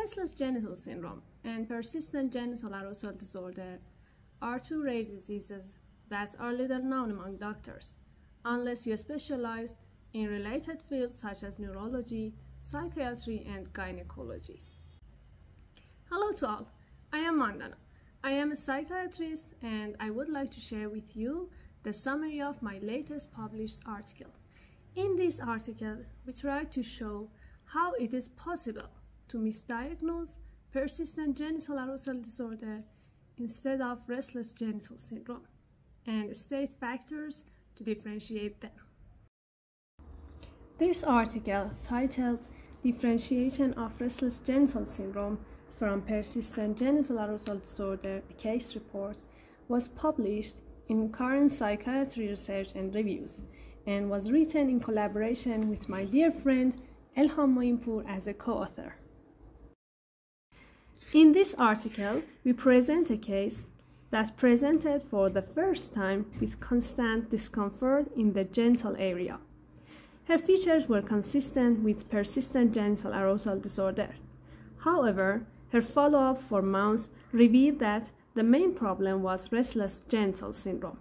Restless genital syndrome and persistent genital arousal disorder are two rare diseases that are little known among doctors, unless you specialize in related fields such as neurology, psychiatry, and gynecology. Hello to all, I am Mandana. I am a psychiatrist and I would like to share with you the summary of my latest published article. In this article, we try to show how it is possible to misdiagnose persistent genital arousal disorder instead of restless genital syndrome and state factors to differentiate them. This article, titled Differentiation of Restless Genital Syndrome from Persistent Genital Arousal Disorder, a case report, was published in Current Psychiatry Research and Reviews and was written in collaboration with my dear friend Elham Moein Poor as a co-author. In this article, we present a case that presented for the first time with constant discomfort in the genital area. Her features were consistent with persistent genital arousal disorder. However, her follow-up for months revealed that the main problem was restless genital syndrome.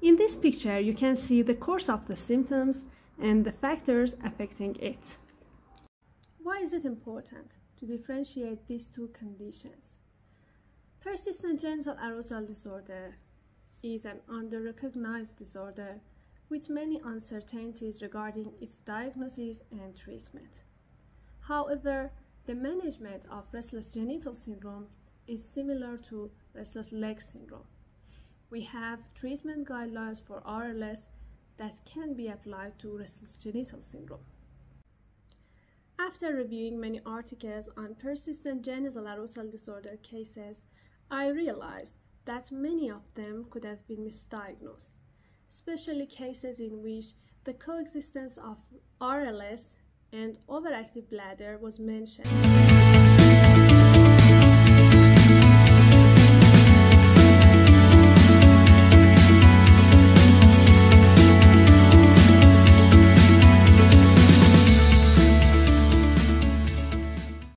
In this picture, you can see the course of the symptoms and the factors affecting it. Why is it important? to differentiate these two conditions. Persistent genital arousal disorder is an under-recognized disorder with many uncertainties regarding its diagnosis and treatment. However, the management of restless genital syndrome is similar to restless leg syndrome. We have treatment guidelines for RLS that can be applied to restless genital syndrome. After reviewing many articles on persistent genital arousal disorder cases, I realized that many of them could have been misdiagnosed, especially cases in which the coexistence of RLS and overactive bladder was mentioned.